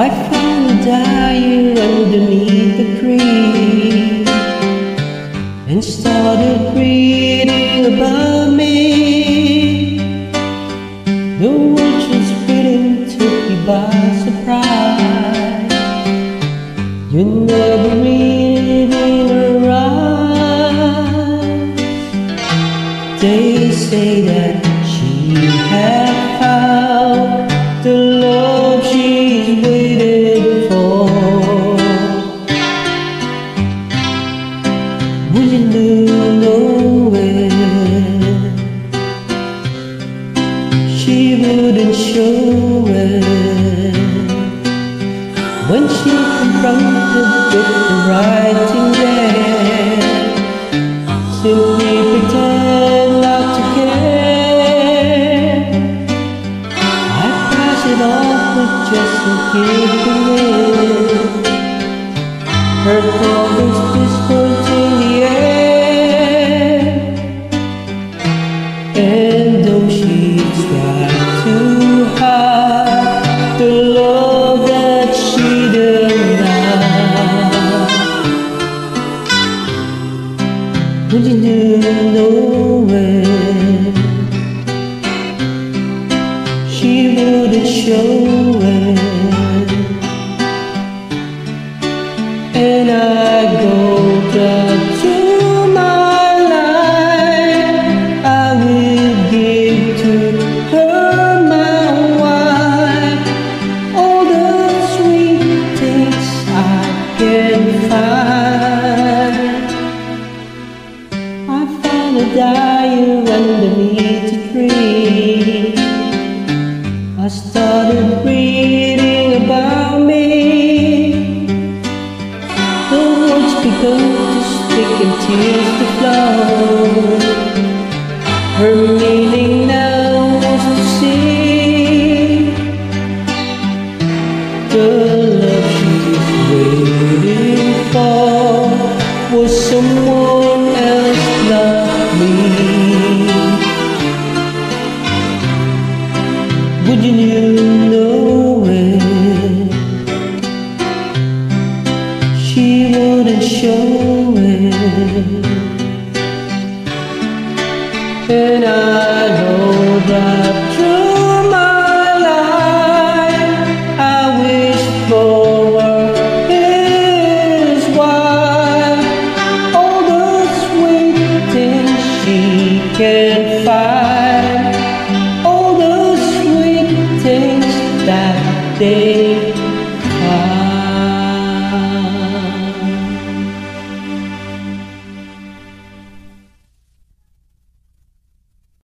I found dying underneath the tree and started reading about me. The world she's took me by surprise. You never read. Pretend not to care. I pass it off with just a giggle. Her thoughts whispered in the air. And though she tried to She wouldn't show it. And I go down to my life. I will give to her my wife all the sweet things I can find. Diary underneath the tree. I started reading Would you know it? She wouldn't show it. And I know that through my life I wish for his wife all the sweet things she can find